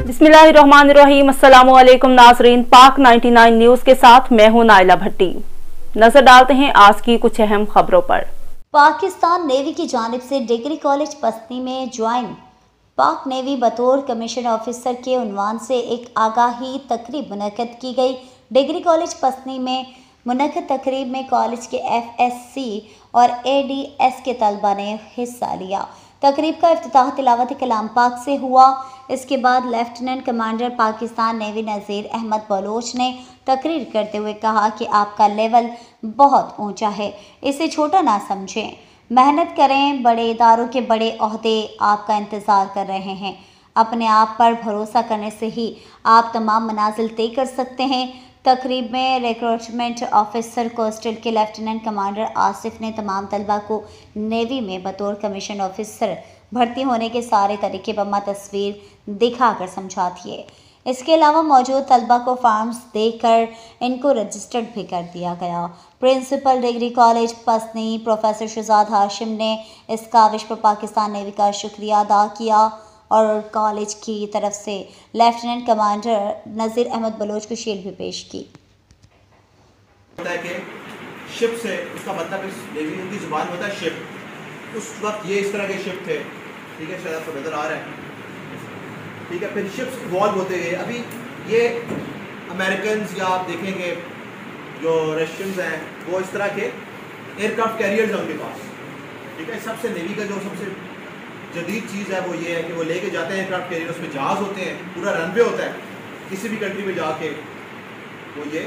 अस्सलाम नाजरीन, पाक 99 न्यूज़ के साथ मैं हूँ नाइला भट्टी। नज़र डालते हैं आज की कुछ अहम खबरों पर। पाकिस्तान नेवी की जानिब से डिग्री कॉलेज पस्ती में ज्वाइन। पाक नेवी बतौर कमीशन ऑफिसर के उनवान से एक आगाही तकरीब मुनद की गई। डिग्री कॉलेज पस्ती में मुनद तकरीब में कॉलेज के एफ़ एस सी और ए डी एस के तलबा ने हिस्सा लिया। तकरीब का अफ्ताह तिलावत कलाम पाक से हुआ। इसके बाद lieutenant commander Pakistan navy Nazir Ahmed Baloch ने तकरीर करते हुए कहा कि आपका लेवल बहुत ऊँचा है, इसे छोटा ना समझें। मेहनत करें, बड़े इदारों के बड़े अहदे आपका इंतज़ार कर रहे हैं। अपने आप पर भरोसा करने से ही आप तमाम मनाजिल तय कर सकते हैं। तकरीब में रिक्रूटमेंट ऑफिसर कोस्टल के लेफ्टिनेंट कमांडर आसिफ ने तमाम तलबा को नेवी में बतौर कमीशन ऑफिसर भर्ती होने के सारे तरीके बम्मा तस्वीर दिखाकर समझा दिए। इसके अलावा मौजूद तलबा को फार्म्स देकर इनको रजिस्टर्ड भी कर दिया गया। Principal degree college Pasni professor Shahzad Hashim ने इस काविश पर पाकिस्तान नेवी का शुक्रिया अदा किया। और कॉलेज की तरफ़ से लेफ्टिनेंट कमांडर नज़ीर अहमद बलोच को शील्ड भी पेश की। है शिप से उसका मतलब इस नेवी की ज़ुबान होता है, शिप। उस वक्त ये इस तरह के शिप थे। ठीक है, शायद आपको नज़र आ रहा है। ठीक है, फिर शिप्स इवॉल्व होते गए। अभी ये अमेरिकन या आप देखेंगे जो रशियंस हैं, वो इस तरह के एयरक्राफ्ट कैरियर्स हैं उनके पास। ठीक है, सबसे नेवी का जो सबसे जदीद चीज़ है वो ये है कि वो लेके जाते हैं एयरक्राफ्ट कैरियर उसमें जहाज़ होते हैं, पूरा रनवे होता है। किसी भी कंट्री में जाके वो ये